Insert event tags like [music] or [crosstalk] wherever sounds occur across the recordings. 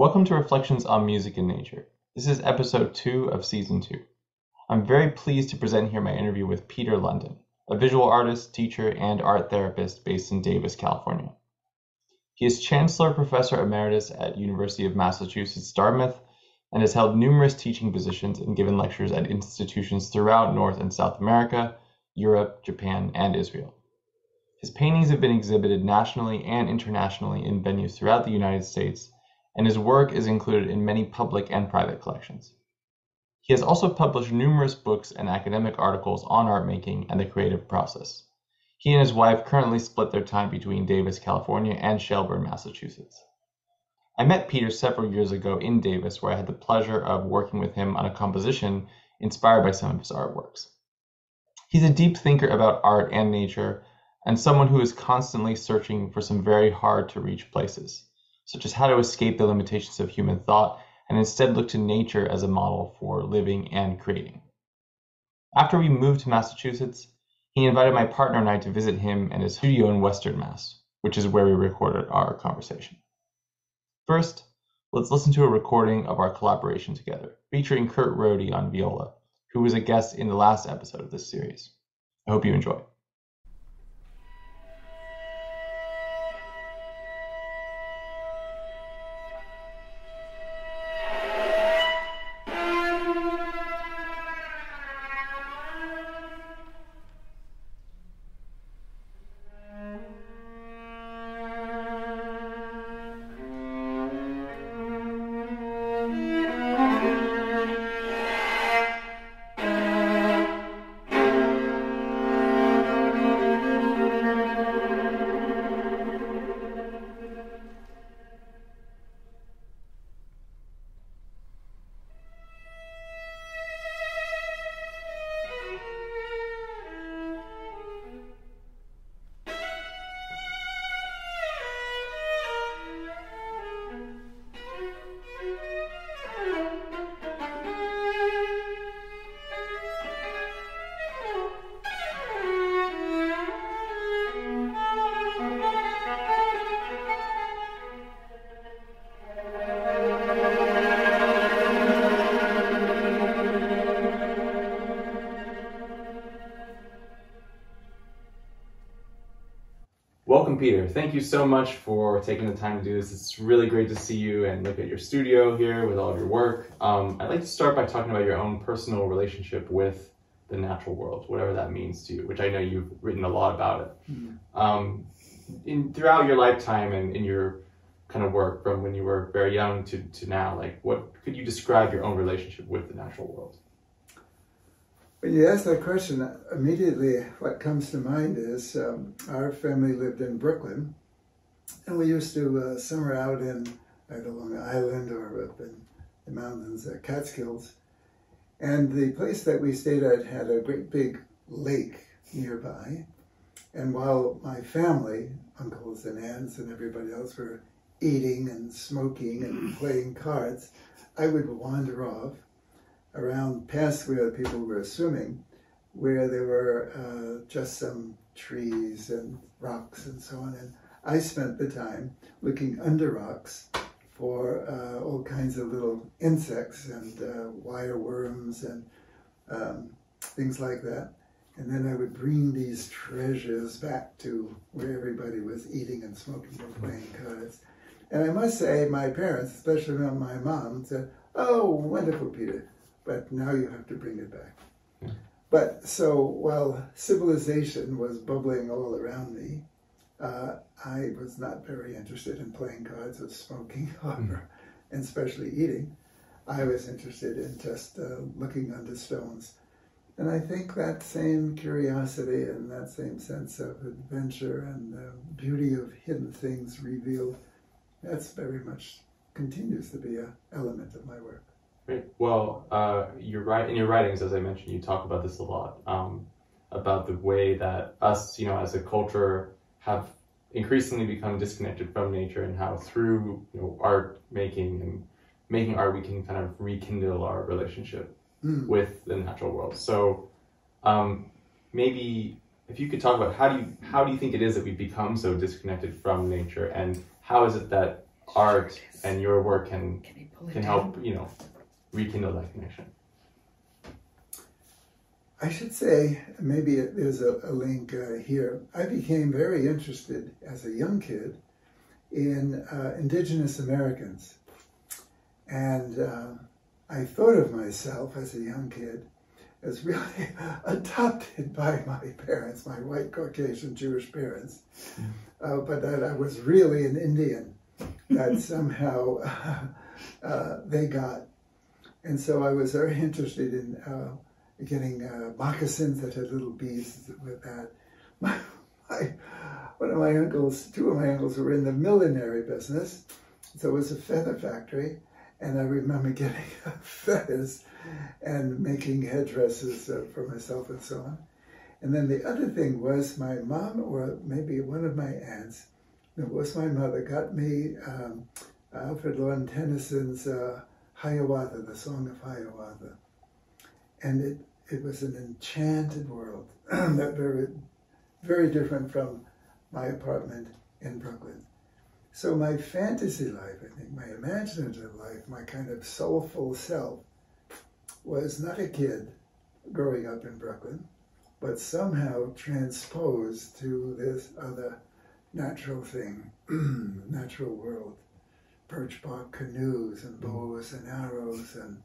Welcome to Reflections on Music and Nature. This is episode two of season two. I'm very pleased to present here my interview with Peter London, a visual artist, teacher, and art therapist based in Davis, California. He is Chancellor Professor Emeritus at University of Massachusetts Dartmouth and has held numerous teaching positions and given lectures at institutions throughout North and South America, Europe, Japan, and Israel. His paintings have been exhibited nationally and internationally in venues throughout the United States and his work is included in many public and private collections. He has also published numerous books and academic articles on art making and the creative process. He and his wife currently split their time between Davis, California and Shelburne, Massachusetts. I met Peter several years ago in Davis, where I had the pleasure of working with him on a composition inspired by some of his artworks. He's a deep thinker about art and nature, and someone who is constantly searching for some very hard to reach places such as how to escape the limitations of human thought and instead look to nature as a model for living and creating. After we moved to Massachusetts, he invited my partner and I to visit him and his studio in Western Mass, which is where we recorded our conversation. First, let's listen to a recording of our collaboration together, featuring Kurt Rohde on viola, who was a guest in the last episode of this series. I hope you enjoy. Thank you so much for taking the time to do this. It's really great to see you and look at your studio here with all of your work. Um, I'd like to start by talking about your own personal relationship with the natural world, whatever that means to you, which I know you've written a lot about it. Mm-hmm. Um, in throughout your lifetime and in your kind of work from when you were very young to, to now, like what could you describe your own relationship with the natural world? When you ask that question, immediately what comes to mind is um, our family lived in Brooklyn, and we used to uh, summer out in either Long Island or up in the mountains, uh, Catskills. And the place that we stayed at had a great big lake nearby. And while my family, uncles and aunts and everybody else were eating and smoking and playing cards, I would wander off around past where people were swimming, where there were uh, just some trees and rocks and so on. And I spent the time looking under rocks for uh, all kinds of little insects and uh, wire worms and um, things like that. And then I would bring these treasures back to where everybody was eating and smoking and playing cards. And I must say, my parents, especially my mom, said, Oh, wonderful, Peter but now you have to bring it back. But so while civilization was bubbling all around me, uh, I was not very interested in playing cards or smoking [laughs] or, mm. and especially eating. I was interested in just uh, looking under stones. And I think that same curiosity and that same sense of adventure and the beauty of hidden things revealed, that's very much continues to be an element of my work. Great. Well, uh, you're right. In your writings, as I mentioned, you talk about this a lot um, about the way that us, you know, as a culture, have increasingly become disconnected from nature, and how through you know art making and making art, we can kind of rekindle our relationship mm. with the natural world. So, um, maybe if you could talk about how do you how do you think it is that we become so disconnected from nature, and how is it that art and your work can can help you know rekindle that connection. I should say, maybe there's a, a link uh, here. I became very interested as a young kid in uh, Indigenous Americans. And uh, I thought of myself as a young kid as really [laughs] adopted by my parents, my white Caucasian Jewish parents, uh, but that I was really an Indian that somehow [laughs] uh, they got. And so I was very interested in uh, getting uh, moccasins that had little beads with that. [laughs] My, my, one of my uncles, two of my uncles were in the millinery business, so it was a feather factory, and I remember [laughs] getting feathers and making headdresses uh, for myself and so on. And then the other thing was my mom, or maybe one of my aunts, it was my mother, got me um, Alfred Lord Tennyson's uh, Hiawatha, the Song of Hiawatha. And it, it was an enchanted world, [clears throat] that very, very different from my apartment in Brooklyn. So my fantasy life, I think, my imaginative life, my kind of soulful self, was not a kid growing up in Brooklyn, but somehow transposed to this other natural thing, [clears throat] natural world. Birch bark canoes and mm-hmm. bows and arrows and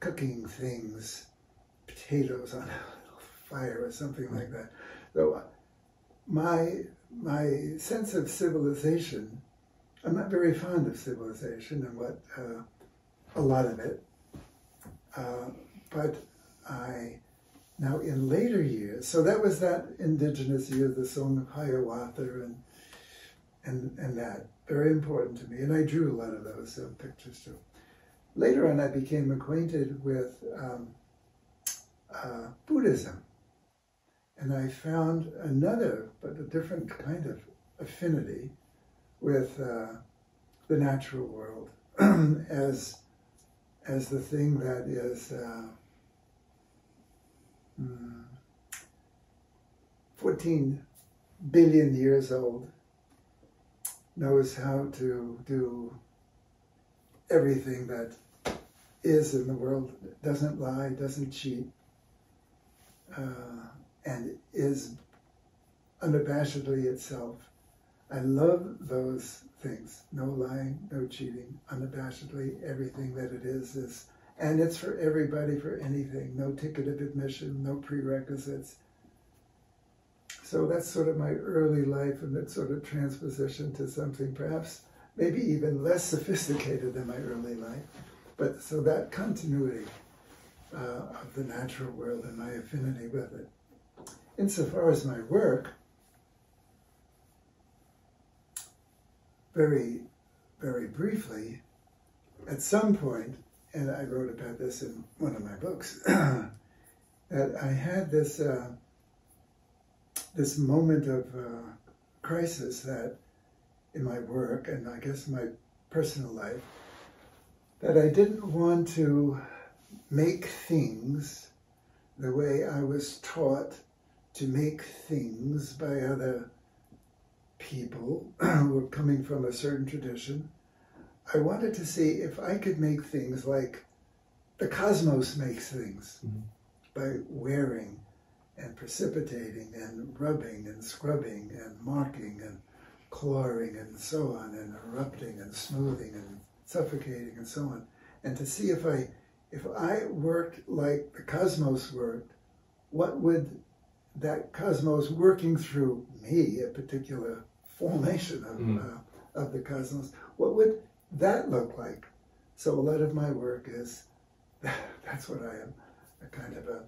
cooking things, potatoes on a little fire or something like that. So my my sense of civilization, I'm not very fond of civilization and what uh, a lot of it, uh, but I now in later years, so that was that indigenous year, the song of Hiawatha and and and that very important to me, and I drew a lot of those uh, pictures too. Later on, I became acquainted with um, uh, Buddhism and I found another, but a different kind of affinity with uh, the natural world [clears throat] as, as the thing that is uh, mm, 14 billion years old, knows how to do everything that is in the world, doesn't lie, doesn't cheat. Uh, and is unabashedly itself. I love those things. No lying, no cheating, unabashedly everything that it is is and it's for everybody for anything. No ticket of admission, no prerequisites. So that's sort of my early life and that sort of transposition to something perhaps maybe even less sophisticated than my early life. But so that continuity uh, of the natural world and my affinity with it insofar as my work, very, very briefly, at some point, and I wrote about this in one of my books, [coughs] that I had this uh, this moment of uh, crisis that in my work and I guess my personal life that I didn't want to make things the way I was taught to make things by other people [clears throat] who were coming from a certain tradition. I wanted to see if I could make things like the cosmos makes things mm-hmm. by wearing and precipitating and rubbing and scrubbing and marking and clawing and so on and erupting and smoothing and suffocating and so on. And to see if I if I worked like the cosmos worked, what would that cosmos working through me, a particular formation of, mm. uh, of the cosmos, what would that look like? So a lot of my work is, [laughs] that's what I am, a kind of a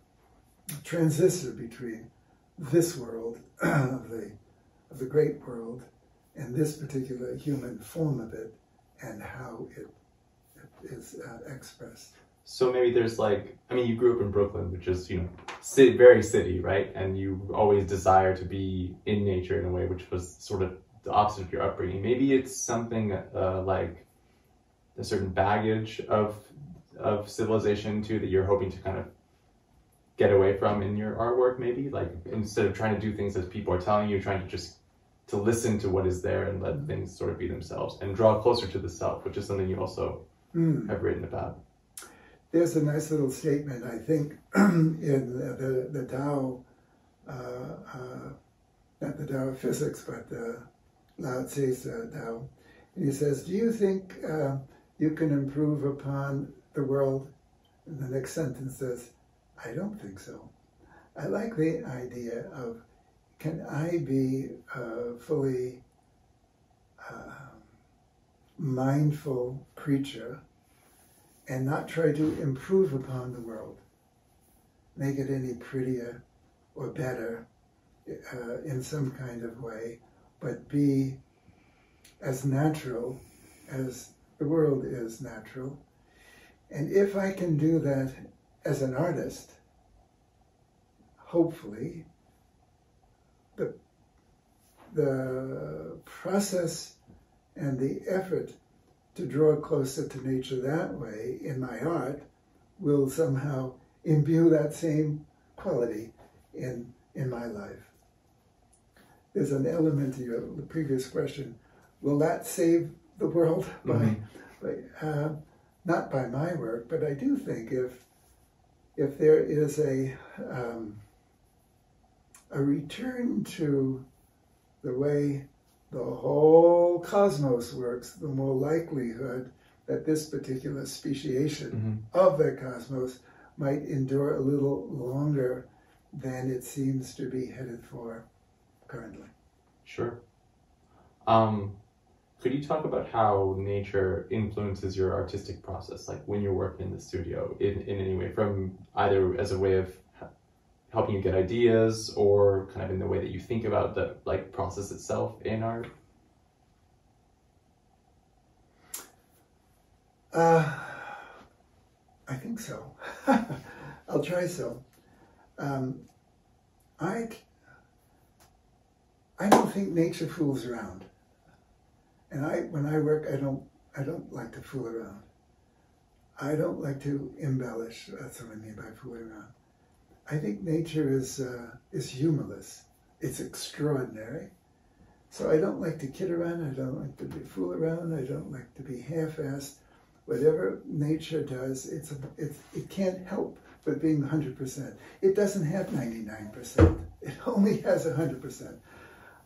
transistor between this world [clears throat] of the, of the great world and this particular human form of it and how it, it is uh, expressed. So maybe there's like, I mean, you grew up in Brooklyn, which is, you know, city, very city, right? And you always desire to be in nature in a way, which was sort of the opposite of your upbringing. Maybe it's something uh, like a certain baggage of of civilization too that you're hoping to kind of get away from in your artwork. Maybe like instead of trying to do things as people are telling you, trying to just to listen to what is there and let things sort of be themselves and draw closer to the self, which is something you also Mm. have written about. There's a nice little statement, I think, [clears throat] in the, the, the Tao, uh, uh, not the Tao of physics, but uh, Lao Tzu's uh, Tao. And he says, Do you think uh, you can improve upon the world? And the next sentence says, I don't think so. I like the idea of can I be a fully uh, mindful creature and not try to improve upon the world, make it any prettier or better uh, in some kind of way, but be as natural as the world is natural. And if I can do that as an artist, hopefully, the, the process and the effort to draw closer to nature that way in my art will somehow imbue that same quality in in my life. There's an element to your the previous question. Will that save the world by, Mhm. by uh, not by my work, but I do think if if there is a um, a return to the way the whole cosmos works, the more likelihood that this particular speciation Mhm. of the cosmos might endure a little longer than it seems to be headed for currently. Sure. Um, could you talk about how nature influences your artistic process, like when you're working in the studio, in, in any way, from either as a way of helping you get ideas or kind of in the way that you think about the like process itself in art? Uh, I think so. [laughs] I'll try so. Um, I, I don't think nature fools around. And I, when I work, I don't, I don't like to fool around. I don't like to embellish. That's what I mean by fooling around. I think nature is uh, is humorless. It's extraordinary. So I don't like to kid around. I don't like to be fool around. I don't like to be half-assed. Whatever nature does, it's, a, it's it can't help but being 100%. It doesn't have 99%. It only has 100%.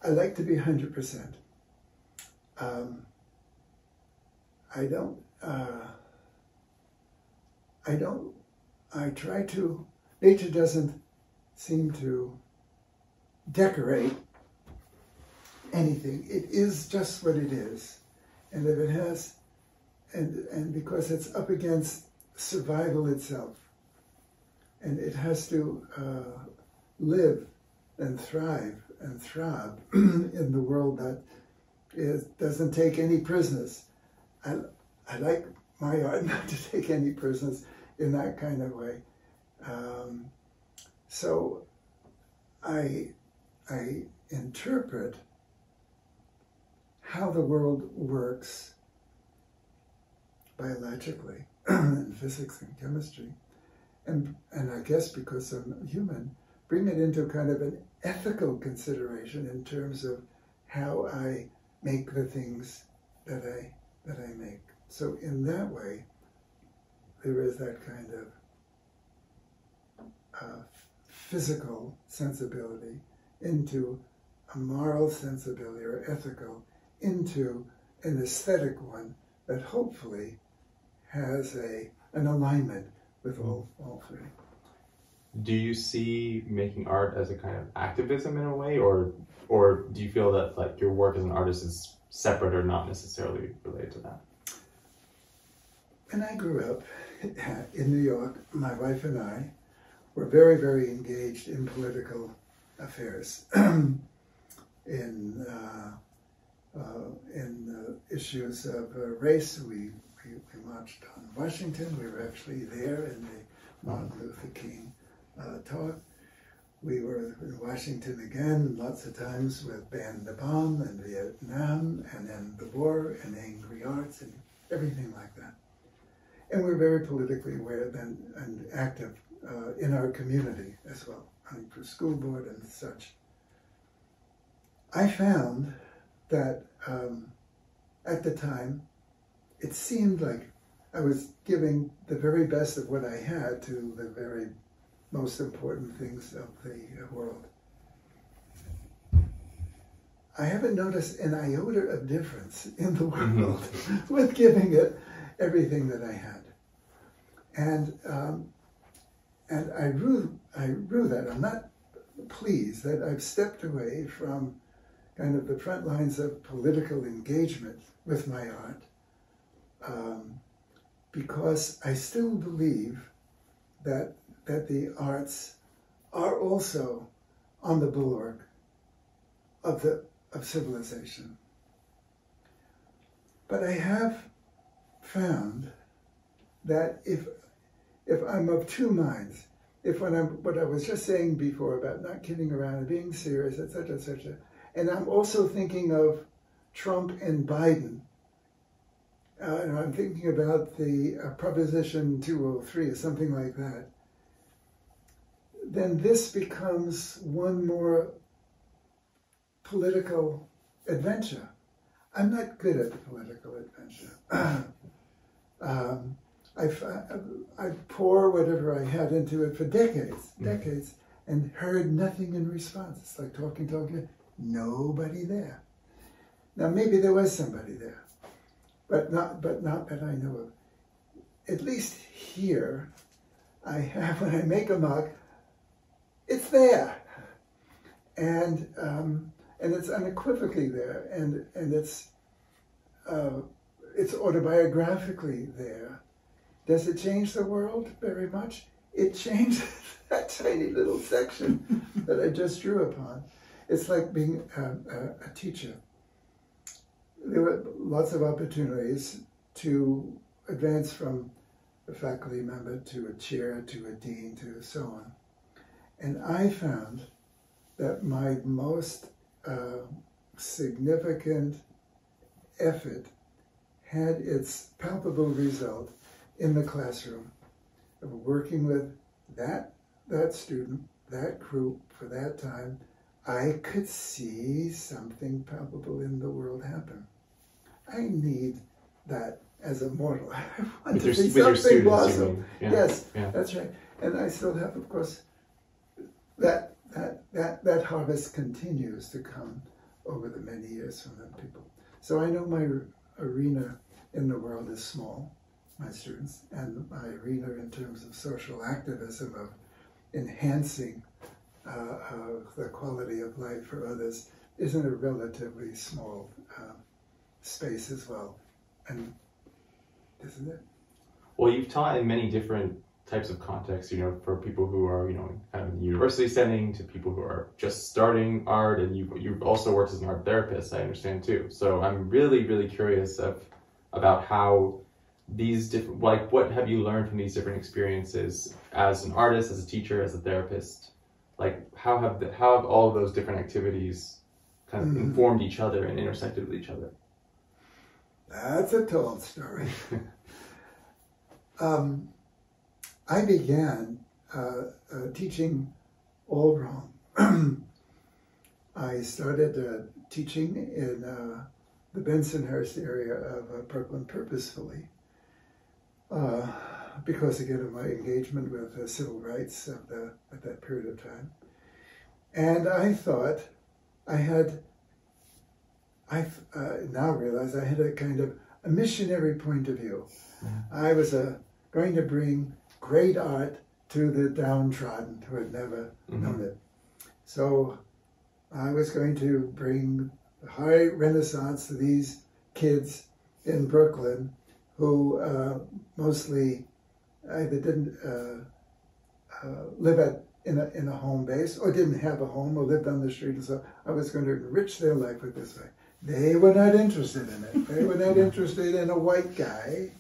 I like to be 100%. Um, I don't. Uh, I don't. I try to. Nature doesn't seem to decorate anything. It is just what it is, and if it has, and and because it's up against survival itself, and it has to uh, live and thrive and throb [clears throat] in the world that is, doesn't take any prisoners. I, I like my art [laughs] not to take any prisoners in that kind of way. Um, so I, I interpret how the world works biologically [clears throat] in physics and chemistry, and, and I guess because I'm human, bring it into kind of an ethical consideration in terms of how I make the things that I that I make. So in that way, there is that kind of uh, physical sensibility into a moral sensibility or ethical into an aesthetic one that hopefully has a an alignment with all, all three. Do you see making art as a kind of activism in a way, or or do you feel that like your work as an artist is separate or not necessarily related to that? When I grew up [laughs] in New York, my wife and I were very, very engaged in political affairs, [clears throat] in uh, uh, in uh, issues of uh, race. We, we we marched on Washington. We were actually there in the Martin Luther King uh, talk. We were in Washington again lots of times with Ban Bomb and Vietnam and then the war and angry arts and everything like that. And we're very politically aware then and active uh, in our community as well, running for school board and such. I found that um, at the time, it seemed like I was giving the very best of what I had to the very most important things of the world. I haven't noticed an iota of difference in the mm-hmm. world [laughs] with giving it everything that I had. And um, and I rue I rue that. I'm not pleased that I've stepped away from kind of the front lines of political engagement with my art um, because I still believe that that the arts are also on the bulwark of the of civilization. But I have found that if if I'm of two minds, if when I'm what I was just saying before about not kidding around and being serious, etc., etc., and I'm also thinking of Trump and Biden, uh, and I'm thinking about the uh, Proposition 203 or something like that, then this becomes one more political adventure. I'm not good at the political adventure. [clears throat] um, I, I pour whatever I had into it for decades, mm. decades, and heard nothing in response. It's like talking, talking, nobody there. Now maybe there was somebody there, but not, but not that I know of. At least here, I [laughs] have when I make a mark, it's there, and um, and it's unequivocally there, and and it's uh, it's autobiographically there. Does it change the world very much? It changes [laughs] that tiny little section that I just drew upon. It's like being a, a, a teacher. There were lots of opportunities to advance from a faculty member to a chair to a dean to so on. And I found that my most uh, significant effort had its palpable result in the classroom of working with that that student, that group for that time, I could see something palpable in the world happen. I need that as a mortal. [laughs] I want with to see something blossom. Yeah. Yes, yeah. that's right. And I still have, of course, that that that that harvest continues to come over the many years from the people. So I know my arena in the world is small, my students, and my arena in terms of social activism, of enhancing uh, uh, the quality of life for others, is in a relatively small uh, space as well. And isn't it? Well, you've taught in many different types of contexts, you know, for people who are, you know, kind of in the university setting to people who are just starting art and you you've also worked as an art therapist, I understand too. So I'm really, really curious of about how these different like what have you learned from these different experiences as an artist, as a teacher, as a therapist? Like how have the, how have all of those different activities kind of mm. informed each other and intersected with each other? That's a tall story. [laughs] um, I began uh, uh, teaching all wrong. [clears throat] I started uh, teaching in uh, the Bensonhurst area of uh, Brooklyn purposefully uh, because again of my engagement with civil rights of the, at that period of time. And I thought I had, I now realize I had a kind of a missionary point of view. Mm-hmm. I was going to bring great art to the downtrodden who had never mm-hmm. known it. So I was going to bring the high Renaissance to these kids in Brooklyn who uh, mostly either didn't uh, uh, live at in a, in a home base or didn't have a home or lived on the street. And so I was going to enrich their life with this way. They were not interested in it. They were not interested in a white guy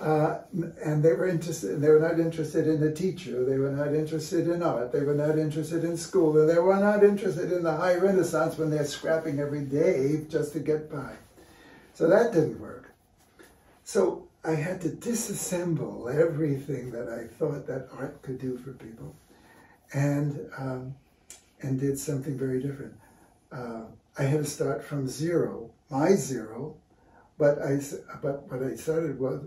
uh, and they were interested. They were not interested in a teacher. They were not interested in art. They were not interested in school, and they were not interested in the high Renaissance when they're scrapping every day just to get by. So that didn't work. So I had to disassemble everything that I thought that art could do for people, and um, and did something very different. uh, I had to start from zero, my zero, but I but what I started was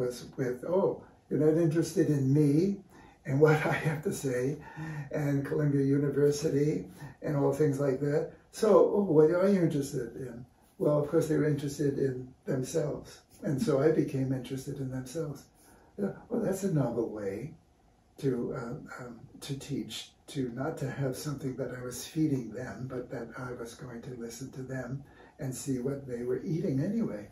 was with oh you're not interested in me and what [laughs] I have to say and Columbia University and all things like that. So oh, what are you interested in? Well, of course they were interested in themselves, and so I became interested in themselves. Well, that's a novel way to um, um, to teach, to not to have something that I was feeding them, but that I was going to listen to them and see what they were eating anyway.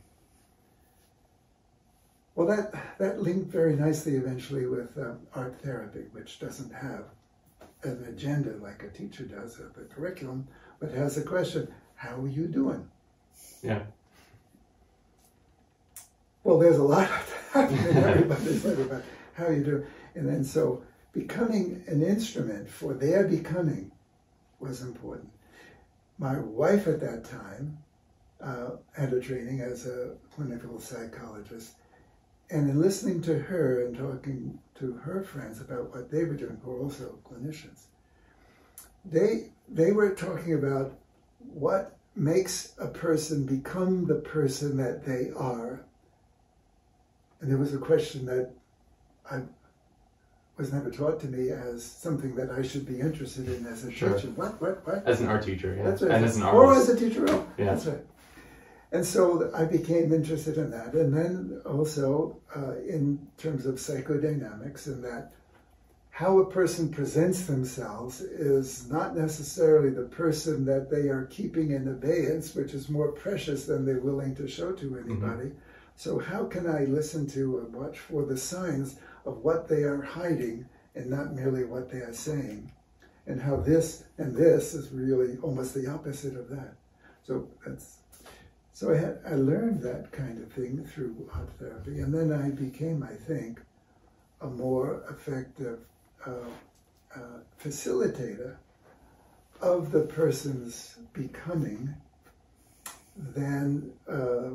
Well, that that linked very nicely eventually with um, art therapy, which doesn't have an agenda like a teacher does of the curriculum, but has a question: How are you doing? Yeah. Well, there's a lot of that. [laughs] Everybody's like about how you do, and then so becoming an instrument for their becoming was important. My wife at that time uh, had a training as a clinical psychologist, and in listening to her and talking to her friends about what they were doing, who were also clinicians, they they were talking about what makes a person become the person that they are. And there was a question that I was never taught to me as something that I should be interested in as a sure. teacher. What, what, what? As an art teacher, yeah. That's right. And as an artist. Or as a teacher, yeah. That's right. And so I became interested in that. And then also uh, in terms of psychodynamics, and that how a person presents themselves is not necessarily the person that they are keeping in abeyance, which is more precious than they're willing to show to mm-hmm. anybody. Mm-hmm. So, how can I listen to and watch for the signs of what they are hiding and not merely what they are saying? And how this and this is really almost the opposite of that. So, that's so I, had, I learned that kind of thing through art therapy, and then I became, I think, a more effective uh, uh, facilitator of the person's becoming than uh,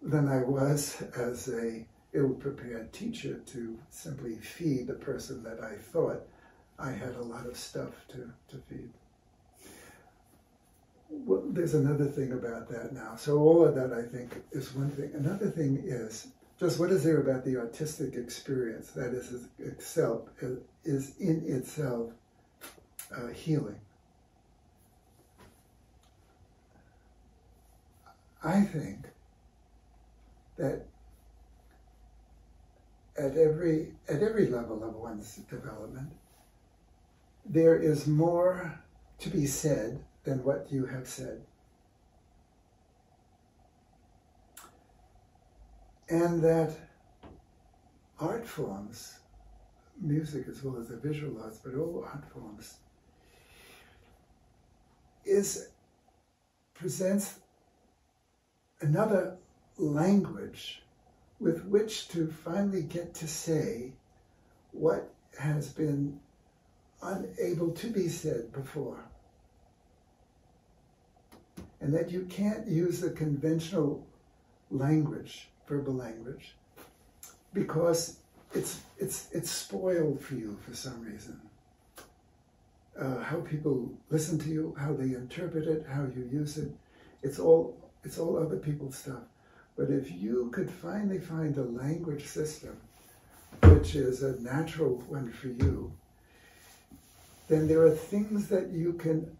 than I was as a ill-prepared teacher to simply feed the person that I thought I had a lot of stuff to, to feed well, there's another thing about that now. So all of that, I think, is one thing. Another thing is just what is there about the artistic experience that is itself is in itself uh, healing. I think that at every at every level of one's development, there is more to be said than what you have said. And that art forms, music as well as the visual arts, but all art forms, is presents another language with which to finally get to say what has been unable to be said before and that you can't use the conventional language, verbal language, because it's it's it's spoiled for you for some reason. Uh, how people listen to you, how they interpret it, how you use it, it's all it's all other people's stuff. But if you could finally find a language system which is a natural one for you, then there are things that you can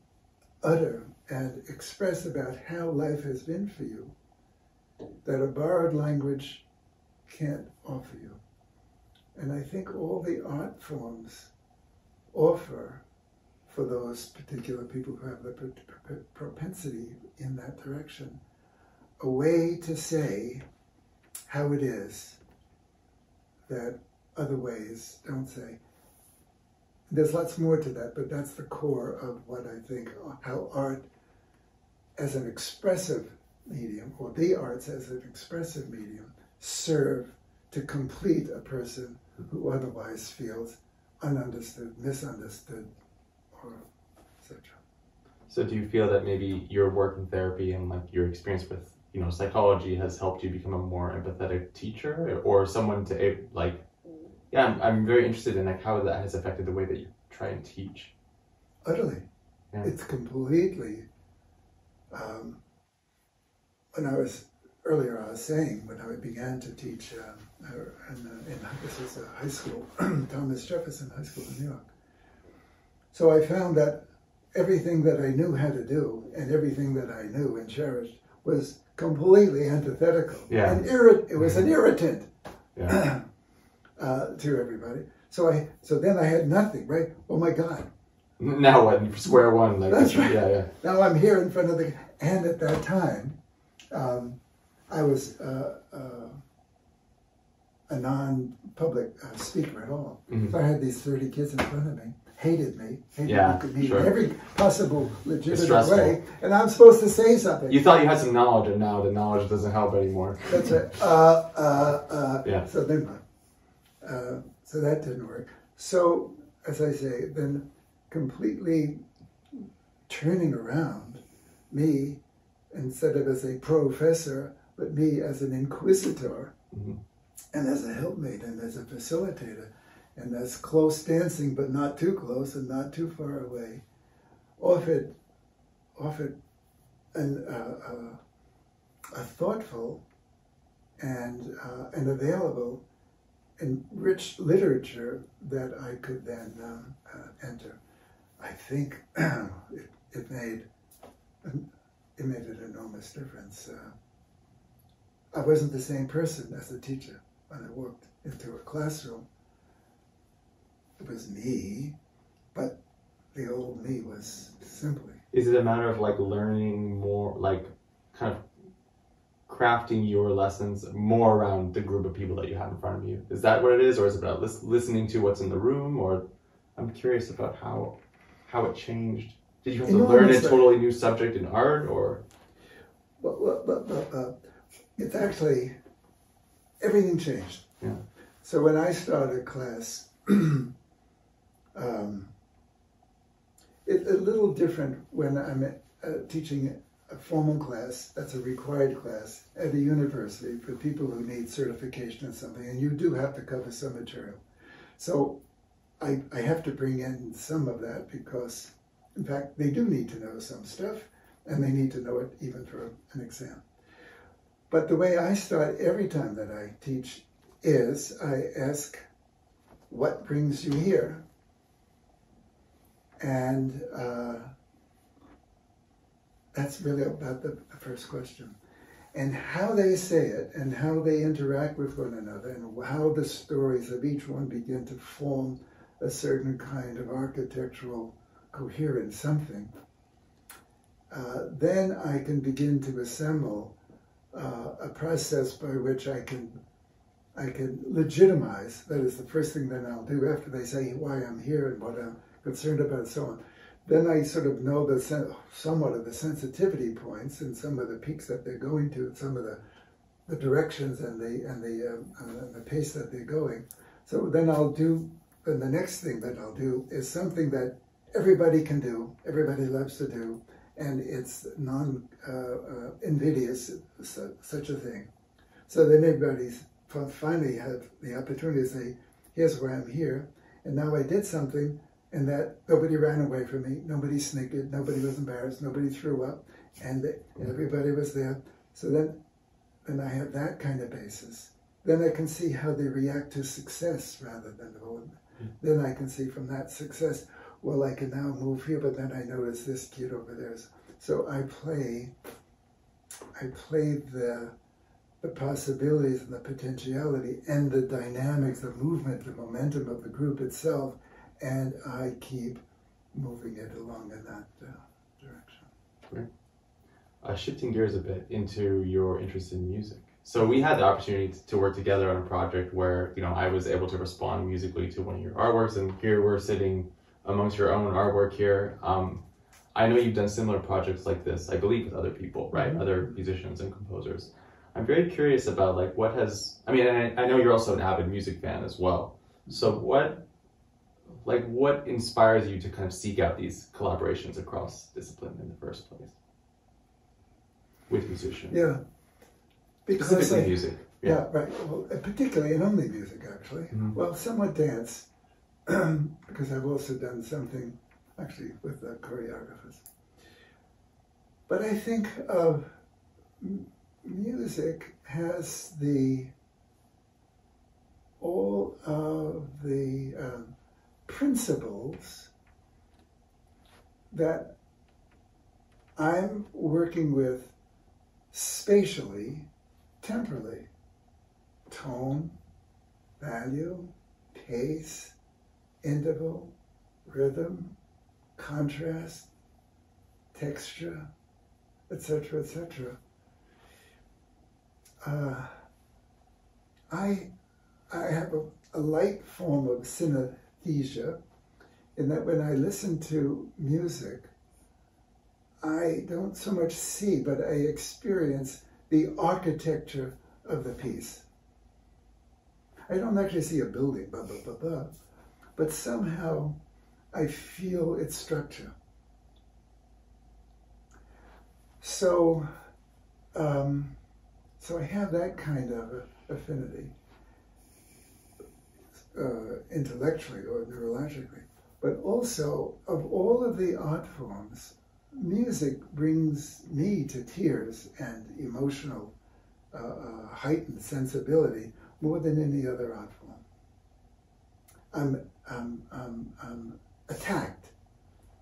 utter and express about how life has been for you that a borrowed language can't offer you. And I think all the art forms offer for those particular people who have the propensity in that direction a way to say how it is that other ways don't say. There's lots more to that, but that's the core of what I think uh, how art as an expressive medium, or the arts as an expressive medium, serve to complete a person who otherwise feels ununderstood, misunderstood, or etc. So, do you feel that maybe your work in therapy and like your experience with you know psychology has helped you become a more empathetic teacher, or someone to eh, like? Yeah, I'm, I'm very interested in like how that has affected the way that you try and teach. Utterly, yeah. it's completely um, when I was earlier, I was saying when I began to teach um, in, uh, in this was a high school, [clears throat] Thomas Jefferson High School in New York. So I found that everything that I knew how to do and everything that I knew and cherished was completely antithetical. Yeah. And it was an irritant Yeah. [clears throat] uh, to everybody. So I so then I had nothing, right? Oh my God. Now what? Square one. Like That's right. Yeah, yeah. Now I'm here in front of the and at that time, um, I was uh, uh, a non-public uh, speaker at all. Mhm. So I had these 30 kids in front of me, hated me, hated Yeah, me sure. in every possible legitimate way, and I'm supposed to say something. You thought you had some knowledge, and now the knowledge doesn't help anymore. That's right. Uh, uh, uh, Yeah. So then? Uh, so that didn't work. So, as I say, then completely turning around me instead of as a professor, but me as an inquisitor Mhm. and as a helpmate and as a facilitator and as close dancing, but not too close and not too far away, offered, offered an, uh, uh, a thoughtful and, uh, and available and rich literature that I could then um, uh, enter. I think [clears throat] it, it made it made an enormous difference. Uh, I wasn't the same person as a teacher when I walked into a classroom. It was me, but the old me was simply Is it a matter of like learning more, like kind of crafting your lessons more around the group of people that you have in front of you? Is that what it is, or is it about lis- listening to what's in the room? Or I'm curious about how how it changed. Did you have to learn a totally new subject in art, or well, well, well, uh, it's actually everything changed. Yeah. So when I started class, [clears throat] um, it's a little different when I'm uh, teaching a formal class. That's a required class at a university for people who need certification in something, and you do have to cover some material. So I, I have to bring in some of that because, in fact, they do need to know some stuff and they need to know it even for an exam. But the way I start every time that I teach is I ask, What brings you here? And uh, that's really about the, the first question. And how they say it and how they interact with one another and how the stories of each one begin to form a certain kind of architectural coherent something uh, then I can begin to assemble uh, a process by which I can I can legitimize. That is the first thing that I'll do after they say why I'm here and what I'm concerned about, and so on. Then I sort of know the somewhat of the sensitivity points and some of the peaks that they're going to, and some of the the directions and the and the um, uh, the pace that they're going. So then I'll do. Then the next thing that I'll do is something that everybody can do, everybody loves to do, and it's non uh, uh, such a thing. So then everybody fi- finally have the opportunity to say, "Here's why I'm here," and now I did something, and that nobody ran away from me, nobody snickered, nobody was embarrassed, nobody threw up, and th- everybody was there. So then, then I have that kind of basis. Then I can see how they react to success rather than the vote. Then I can see from that success well, I can now move here, but then I notice this kid over there. So I play, I play the, the possibilities and the potentiality and the dynamics, the movement, the momentum of the group itself, and I keep moving it along in that uh, direction. uh, shifting gears a bit into your interest in music. So we had the opportunity to work together on a project where you know I was able to respond musically to one of your artworks, and here we're sitting amongst your own artwork here. Um, I know you've done similar projects like this, I believe, with other people, right? Mhm. Other musicians and composers. I'm very curious about like what has. I mean, I, I know you're also an avid music fan as well. So what, like, what inspires you to kind of seek out these collaborations across discipline in the first place with musicians? Yeah. Because Specifically I, music. yeah, right. Well, particularly and only music, actually. Mhm. Well, somewhat dance, [clears throat] because I've also done something actually with the choreographers. but I think of music has the all of the um, principles that I'm working with spatially, temporally, tone, value, pace, interval, rhythm, contrast, texture, etc., etc. Uh, I I have a, a light form of synesthesia in that when I listen to music, I don't so much see, but I experience the architecture of the piece. I don't actually see a building, blah, blah, blah, blah, but somehow I feel its structure. So, um, so I have that kind of affinity uh, intellectually or neurologically. But also, of all of the art forms, music brings me to tears and emotional, uh, uh, heightened sensibility more than any other art form. I'm, I'm, I'm, I'm attacked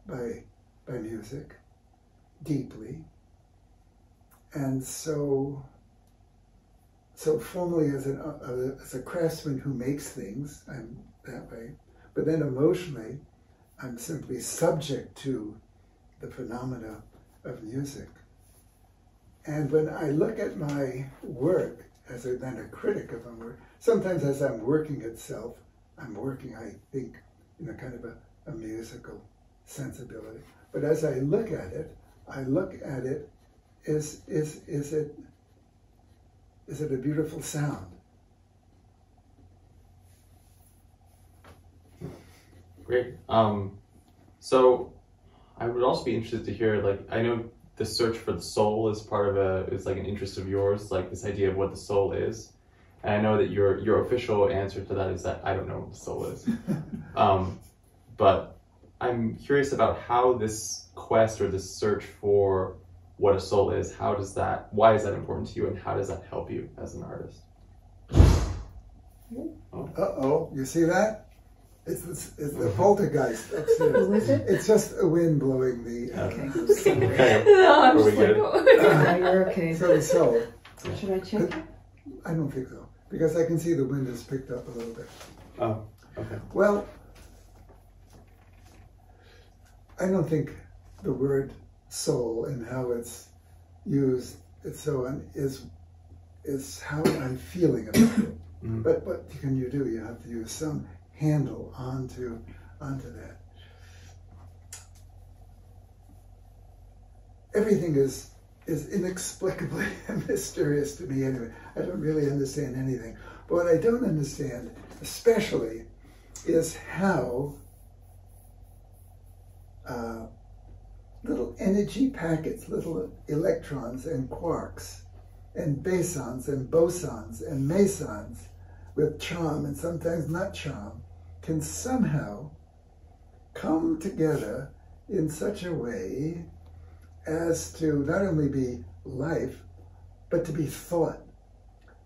by, by music deeply. And so so formally as, an, uh, as a craftsman who makes things, I'm that way. But then emotionally, I'm simply subject to the phenomena of music. And when I look at my work as a, then a critic of my work, sometimes as I'm working itself, I'm working, I think, in a kind of a, a musical sensibility. But as I look at it, I look at it, is, is, is it is it a beautiful sound? Great. Um, so I would also be interested to hear, like, I know the search for the soul is part of a, is like an interest of yours, like this idea of what the soul is. And I know that your your official answer to that is that I don't know what the soul is. [laughs] um, but I'm curious about how this quest or this search for what a soul is, how does that, why is that important to you, and how does that help you as an artist? Oh. Uh oh, you see that? It's, it's, it's the poltergeist upstairs. Who is it? It's just a wind blowing the. Uh, Okay. Okay. [laughs] no, I'm Are we just like, good? oh. Are you okay? So the soul. Should I check it? I don't think so because I can see the wind has picked up a little bit. Oh, okay. Well, I don't think the word soul and how it's used it's so on is is how I'm feeling about it. Mhm. But what can you do? You have to use some handle onto onto that. Everything is is inexplicably [laughs] mysterious to me anyway. I don't really understand anything. But what I don't understand, especially, is how uh, little energy packets, little electrons and quarks, and bosons and bosons and mesons with charm and sometimes not charm can somehow come together in such a way as to not only be life, but to be thought.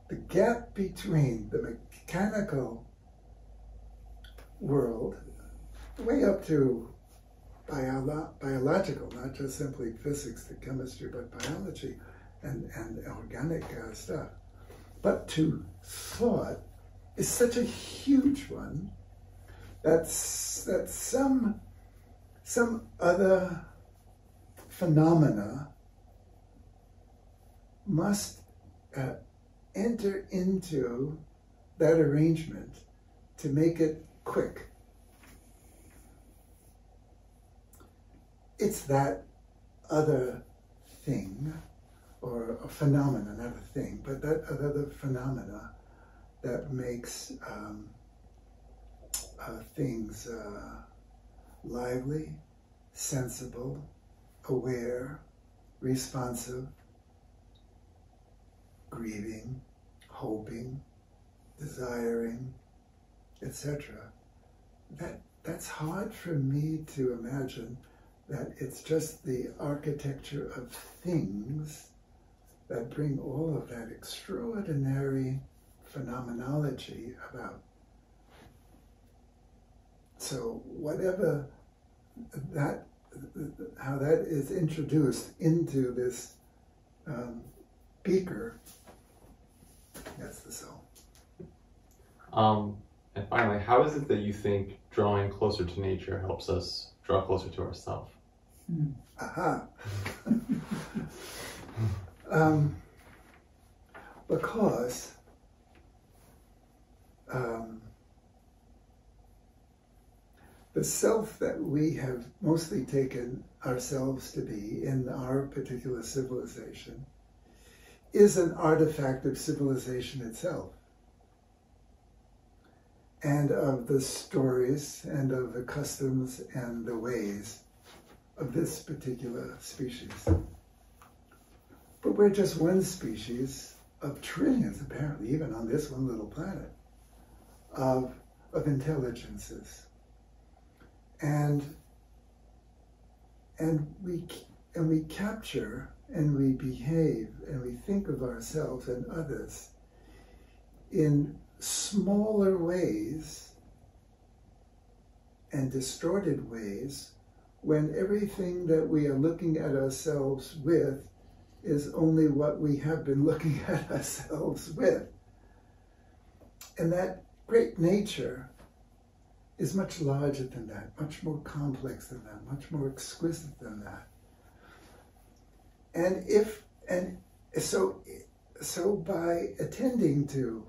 The gap between the mechanical world, way up to bio- biological, not just simply physics and chemistry, but biology and, and organic uh, stuff, but to thought is such a huge one that's that some some other phenomena must uh, enter into that arrangement to make it quick. It's that other thing, or a phenomena, not a thing, but that other phenomena that makes um, uh, things uh, lively, sensible, aware, responsive, grieving, hoping, desiring, etc. That that's hard for me to imagine that it's just the architecture of things that bring all of that extraordinary phenomenology about. So, whatever that, how that is introduced into this um, beaker, that's the soul. Um, and finally, how is it that you think drawing closer to nature helps us draw closer to ourselves? Mm. Aha. [laughs] um, because um, the self that we have mostly taken ourselves to be in our particular civilization is an artifact of civilization itself and of the stories and of the customs and the ways of this particular species. But we're just one species of trillions, apparently, even on this one little planet, of, of intelligences. And, and, we, and we capture and we behave and we think of ourselves and others in smaller ways and distorted ways when everything that we are looking at ourselves with is only what we have been [laughs] looking at ourselves with. And that great nature is much larger than that, much more complex than that, much more exquisite than that. And if and so so by attending to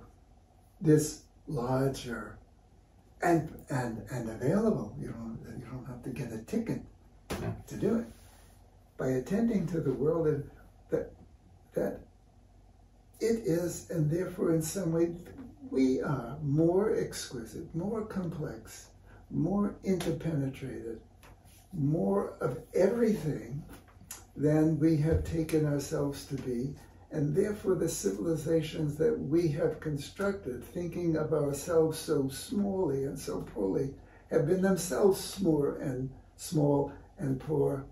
this larger and and and available. You don't you don't have to get a ticket to do it. By attending to the world that that it is, and therefore in some way we are more exquisite, more complex, more interpenetrated, more of everything than we have taken ourselves to be and therefore the civilizations that we have constructed, thinking of ourselves so smallly and so poorly, have been themselves small and small and poor,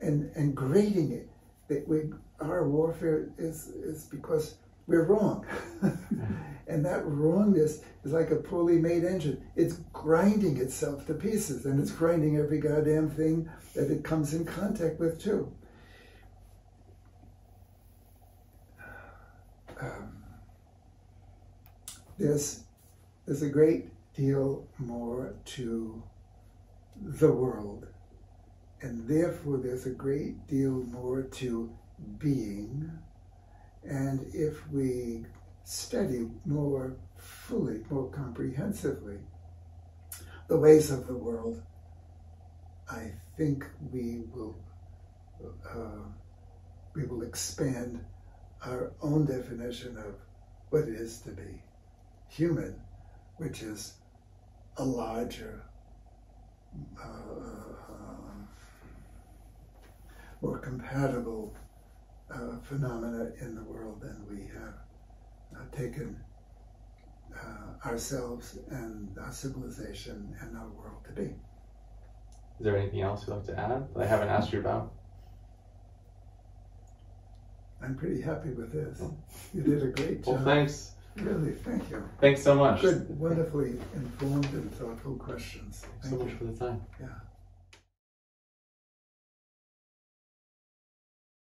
and and grading it. That we our warfare is is because we're wrong, [laughs] and that wrongness is like a poorly made engine. It's grinding itself to pieces, and it's grinding every goddamn thing that it comes in contact with too. um, there's there's a great deal more to the world, and therefore there's a great deal more to being. And if we study more fully, more comprehensively, the ways of the world, I think we will uh, we will expand our own definition of what it is to be human, which is a larger, uh, um, more compatible uh, phenomena in the world and we have uh, taken uh, ourselves and our civilization and our world to be. Is there anything else you'd like to add that I haven't asked you about? I'm pretty happy with this. You did a great job. Well, thanks. Really, thank you. Thanks so much. Good, wonderfully informed and thoughtful questions. Thanks so much for the time. Yeah.